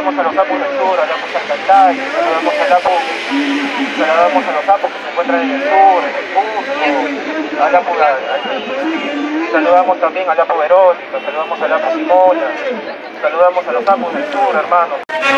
saludamos a los sapos del sur, hablamos al Cantay, saludamos al Lapo, saludamos a los sapos que se encuentran en el sur, en el Cusco, al Lapo, saludamos también al Lapo Verónica, saludamos al Lapo Simona, saludamos a los sapos del sur, hermanos.